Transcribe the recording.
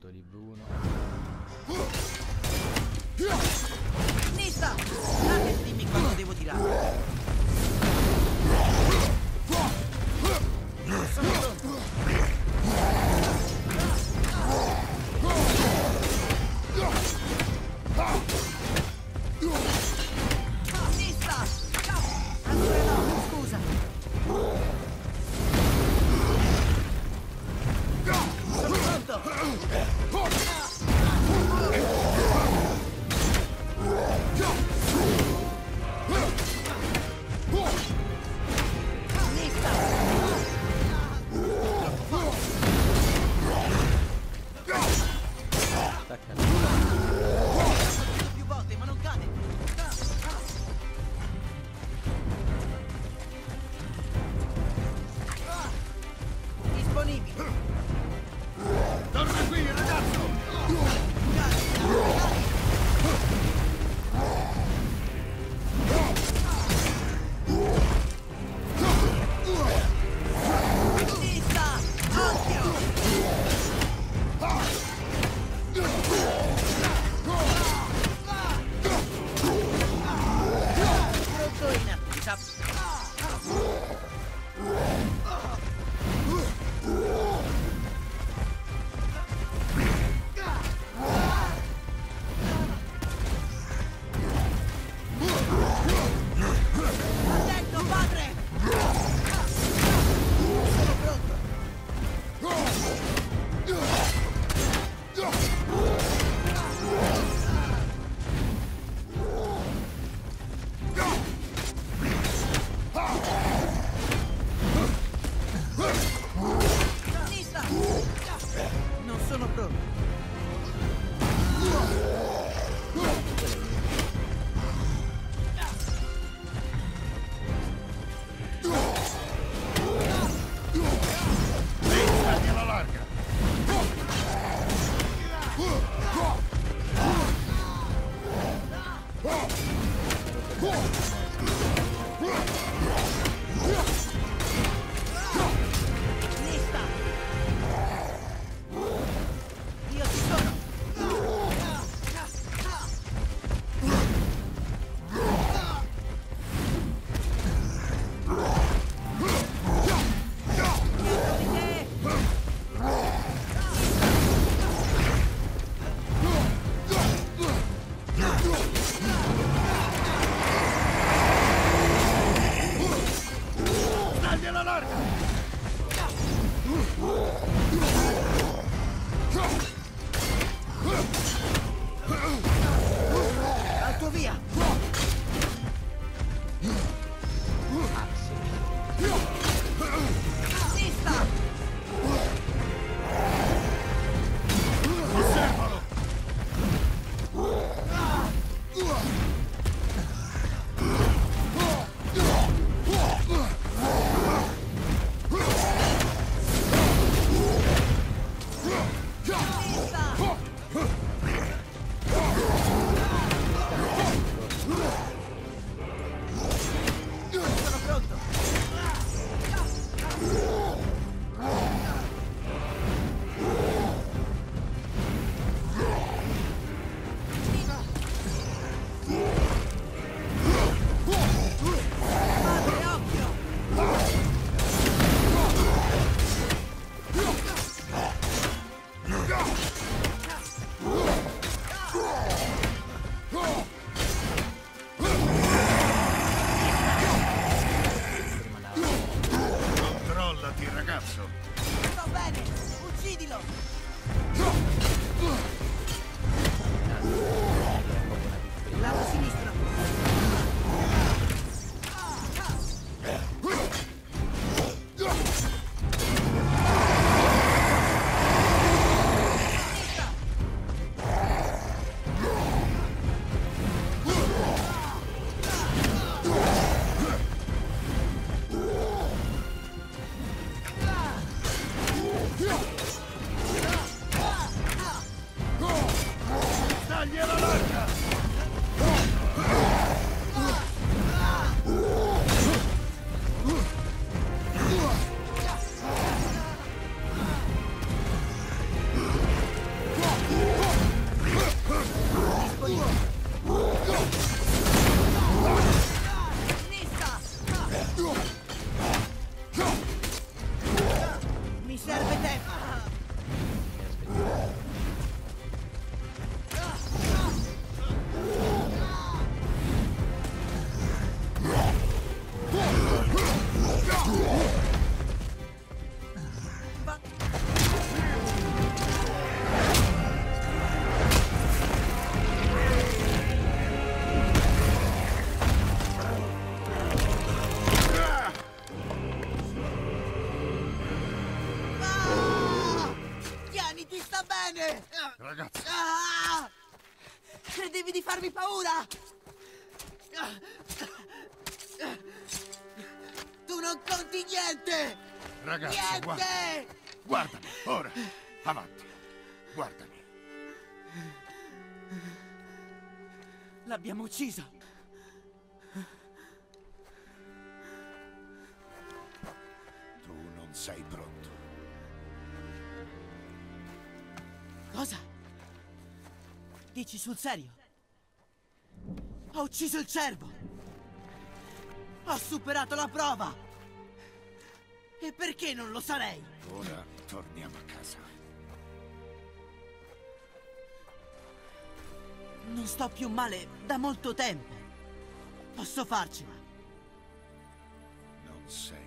Sotto di Bruno. Nista! Ah, dimmi quando devo tirare. Whoa! Controllati, ragazzo! Va bene, uccidilo! Credevi di farmi paura? Tu non conti niente! ragazzo, guarda. Niente! Guardami, ora. Avanti. Guardami. L'abbiamo ucciso! Tu non sei pronto. Cosa? Dici sul serio? Ho ucciso il cervo! Ho superato la prova! E perché non lo sarei? Ora torniamo a casa. Non sto più male da molto tempo. Posso farcela. Non sei